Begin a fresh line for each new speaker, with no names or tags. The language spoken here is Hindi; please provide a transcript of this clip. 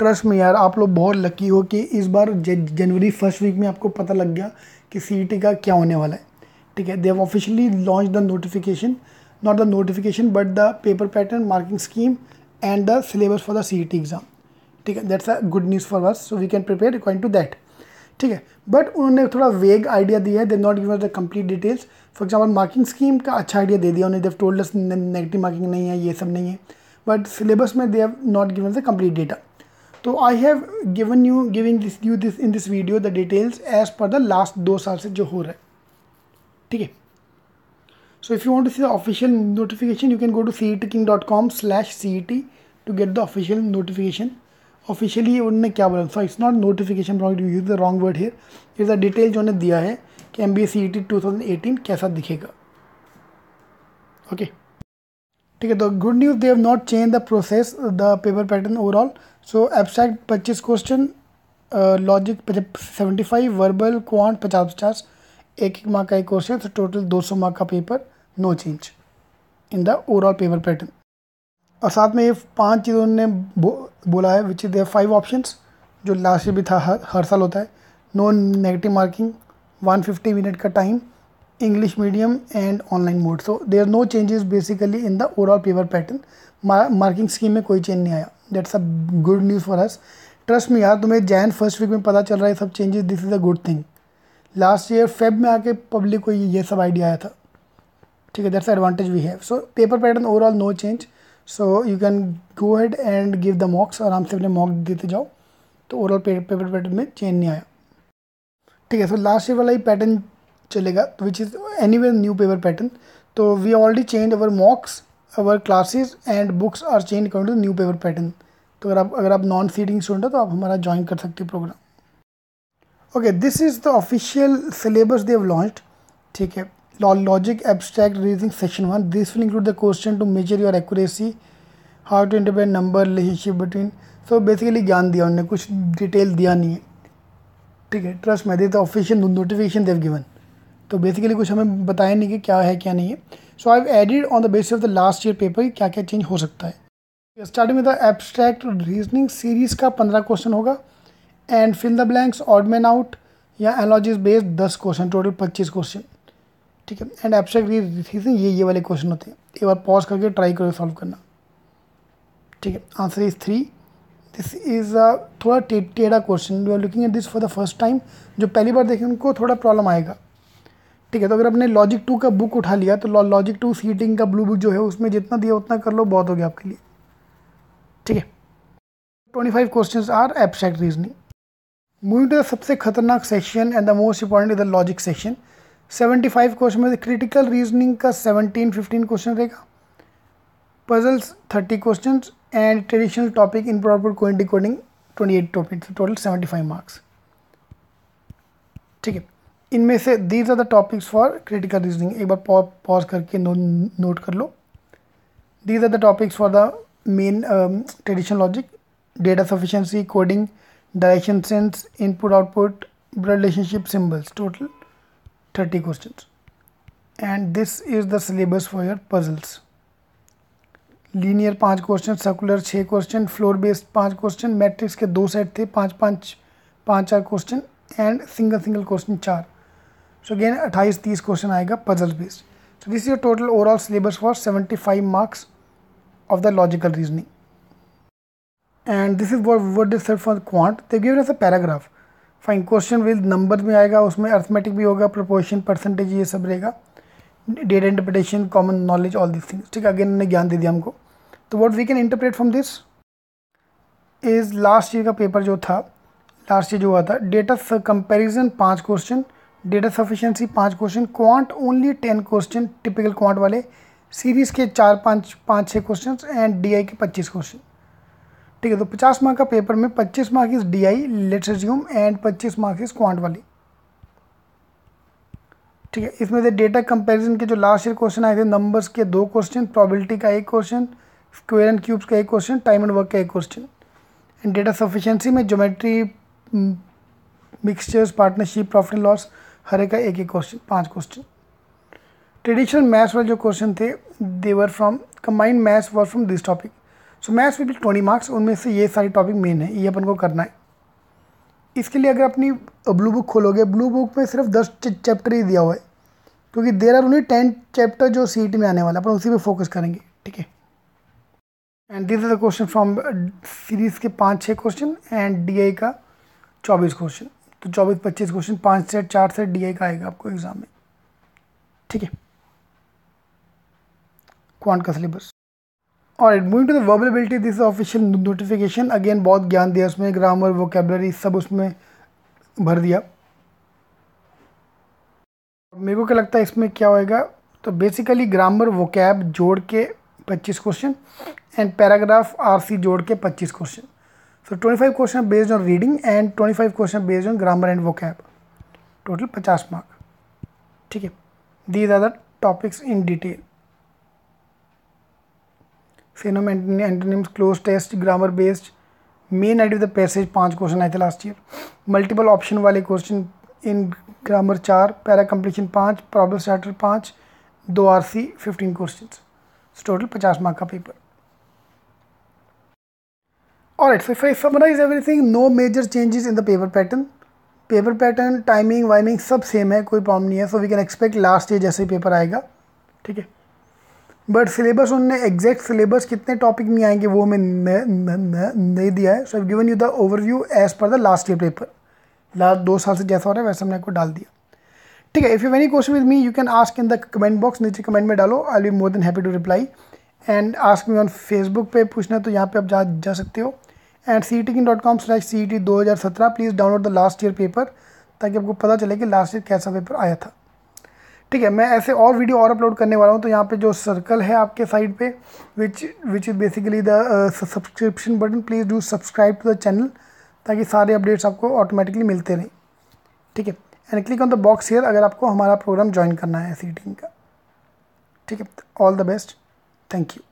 ट्रस्ट में यार, आप लोग बहुत लकी हो कि इस बार जनवरी फ़र्स्ट वीक में आपको पता लग गया कि सी का क्या होने वाला है। ठीक है they have officially launch the notification not the notification but the paper pattern marking scheme and the syllabus for the C E T exam ठीक है that's a good news for us so we can prepare according to that ठीक है बट उन्होंने थोड़ा वेग आइडिया दिया है they not give the complete details for example marking scheme का अच्छा आइडिया दे दिया उन्होंने जब टोल्ड नेगेटिव मार्किंग नहीं है, ये सब नहीं है बट सिलेबस में they have not given the complete data तो I have given you giving this you this in this video the details as per the last दो साल से जो हो रहा है। ठीक है? So if you want to see the official notification you can go to C E T king dot com slash C E T to get the official notification officially उन्होंने क्या बोला? So it's not notification wrong you use the wrong word here is the detail जो उन्होंने दिया है कि M B S C E T two thousand eighteen कैसा दिखेगा। ओके ठीक है तो good news they have not change the process the paper pattern overall so abstract पच्चीस question logic seventy five verbal quant पचास पचास एक एक मार्क का एक क्वेश्चन तो टोटल दो सौ मार्क का paper no change in the overall paper pattern और साथ में ये पाँच चीज़ों उन्होंने बो, बोला है which is there five options जो लास्ट ईयर भी था हर, हर साल होता है. नो नेगेटिव मार्किंग 150 मिनट का time English medium and online mode so there no changes basically in the overall paper pattern marking scheme में कोई चेंज नहीं आया. That's a good news for us trust me यार, तुम्हें जैन फ़र्स्ट वीक में पता चल रहा है सब changes this is a good thing last year Feb में आके पब्लिक को ये सब आइडिया आया था. ठीक है that's advantage we have so paper pattern overall no change so you can go head and give the mocks आराम से अपने मॉक देते जाओ. तो ओवरऑल पेपर पैटर्न में चेंज नहीं आया. ठीक है सो लास्ट ईयर वाला ही पैटर्न चलेगा which is any way new paper pattern तो we already change our mocks our classes and books are change according to new paper pattern तो अगर आप अगर आप नॉन सीडिंग स्टूडेंट हो तो आप हमारा ज्वाइन कर सकते हो programme okay this is the official syllabus they have launched ठीक है. Logic abstract reasoning section 1 this will include the question to measure your accuracy how to interpret number relationship between so basically ज्ञान दिया उन्होंने, कुछ डिटेल दिया नहीं है. ठीक है. Trust me the official notification they've given तो बेसिकली कुछ हमें बताया नहीं कि क्या है, क्या नहीं है। So I added on the basis of the last year paper क्या क्या चेंज हो सकता है। Starting with the abstract reasoning series का पंद्रह क्वेश्चन होगा। And fill the blanks odd man out या एनोलॉजिस बेस्ड दस क्वेश्चन टोटल पच्चीस क्वेश्चन ठीक है? एंड एब्स्ट्रैक्ट रीजनिंग ये ये वाले क्वेश्चन होते हैं। एक बार पॉज करके ट्राई करो सॉल्व करना। ठीक है? Answer is three this is a थोड़ा टेढ़ा question you are looking at this for the first time जो पहली बार देखें, उनको थोड़ा प्रॉब्लम आएगा। ठीक है तो अगर आपने लॉजिक टू का बुक उठा लिया तो लॉजिक टू सीटिंग का ब्लू बुक जो है, उसमें जितना दिया उतना कर लो, बहुत हो गया आपके लिए। ठीक है? Twenty five question are abstract reasoning moving to the सबसे खतरनाक section and the most important is the logic section seventy five question में क्रिटिकल रीजनिंग का सेवनटीन फिफ्टीन क्वेश्चन रहेगा। Puzzles thirty question and traditional topic in proper decoding twenty eight topic total seventy five marks ठीक है? इनमें से these are the topics for critical reasoning एक बार पॉज करके नो, नोट कर लो। These are the topics for the main traditional logic data sufficiency coding direction sense input output relationship symbols total 30 questions. And this is the syllabus for your puzzles. Linear पाँच क्वेश्चन सर्कुलर छः क्वेश्चन फ्लोर बेस्ड पाँच क्वेश्चन मैट्रिक्स के दो सेट थे पाँच पाँच पाँच चार question and single single question चार। सो अगेन अट्ठाईस, तीस क्वेश्चन आएगा puzzle based so this is total overall syllabus for seventy five marks of the logical reasoning and this is what they said for quant. They given us a paragraph. Fine question with number में आएगा, उसमें अर्थमेटिक भी होगा प्रोपोर्शन परसेंटेज ये सब रहेगा. Data interpretation common knowledge all this things ठीक है अगेन ने ज्ञान दे दिया हमको. तो what we can interpret from this is last year का पेपर जो था लास्ट ईयर जो हुआ था डेटा कंपेरिजन पाँच क्वेश्चन डेटा सफिशियंसी पाँच question quant only ten question typical quant वाले सीरीज़ के चार पाँच पाँच छः क्वेश्चन एंड डीआई के पच्चीस क्वेश्चन ठीक है तो पचास मार्क का पेपर में पच्चीस mark is D I let's assume and पच्चीस मार्क इज़ क्वांट वाली. ठीक है, इसमें से डेटा कंपैरिजन के जो लास्ट ईयर क्वेश्चन आए थे नंबर्स के दो क्वेश्चन प्रॉबिलिटी का एक क्वेश्चन स्क्वेयर एंड क्यूब्स का एक क्वेश्चन टाइम एंड वर्क का एक क्वेश्चन एंड डेटा सफिशियंसी में geometry mixtures partnership profit and loss हर एक का एक एक क्वेश्चन पाँच क्वेश्चन ट्रेडिशनल मैथ्स वाले जो क्वेश्चन थे they were from combined maths were from this topic so maths will twenty marks उनमें से ये सारी टॉपिक मेन है, ये अपन को करना है. इसके लिए अगर अपनी ब्लू बुक खोलोगे ब्लू बुक में सिर्फ़ दस चैप्टर ही दिया हुआ है. क्योंकि there are only ten chapter जो सी में आने वाला अपन उसी पे फोकस करेंगे, ठीक है? And this is the question from series के पाँच छः क्वेश्चन एंड डी का चौबीस क्वेश्चन तो चौबीस, पच्चीस क्वेश्चन पाँच सेट चार सेट डी का आएगा आपको एग्ज़ाम में। ठीक है? क्वांट का सिलेबस और moving to the verbal this official notification again बहुत ज्ञान दिया उसमें ग्रामर वोकेबलरी सब उसमें भर दिया। मेरे को क्या लगता है, इसमें क्या होएगा? तो बेसिकली ग्रामर वोकैब जोड़ के 25 क्वेश्चन एंड पैराग्राफ आरसी जोड़ के 25 question so 25 question based on reading and 25 question based on grammar and vocab total 50 mark ठीक है? These are the topics in detail फिनोम antonyms cloze test grammar based main idea the passage पाँच क्वेश्चन आए थे लास्ट ईयर मल्टीपल ऑप्शन वाले क्वेश्चन इन ग्रामर चार पैरा कंप्लीशन पाँच प्रॉब्लम स्टार्टर पाँच, दो R C fifteen question total पचास मार्क का paper Alright, so if I summarize everything, no major changes in the paper pattern. Paper pattern timing वाइमिंग सब सेम है कोई प्रॉब्लम नहीं है। So we can expect last year जैसे ही पेपर आएगा ठीक है? बट सिलेबस उनने एग्जैक्ट सिलेबस कितने टॉपिक में आएँगे वो हमें नहीं दिया है। So given you the overview as per the last year paper last दो साल से जैसा हो रहा है वैसा हमने आपको डाल दिया। ठीक है if you any question with me you can ask in the comment box नीचे कमेंट में डालो I be more than happy to reply and ask me on Facebook पे पूछना तो यहाँ पे आप जा जा सकते हो। And C T dot com slash C T दो हज़ार सत्रह please download the last year paper ताकि आपको पता चले कि लास्ट ईयर कैसा पेपर आया था। ठीक है, मैं ऐसे और वीडियो और अपलोड करने वाला हूँ तो यहाँ पे जो सर्कल है आपके साइड पे which which is basically the subscription button please do subscribe to the channel ताकि सारे अपडेट्स आपको ऑटोमेटिकली मिलते रहें। ठीक है and click on the box here अगर आपको हमारा प्रोग्राम ज्वाइन करना है सी का। ठीक है all the best thank you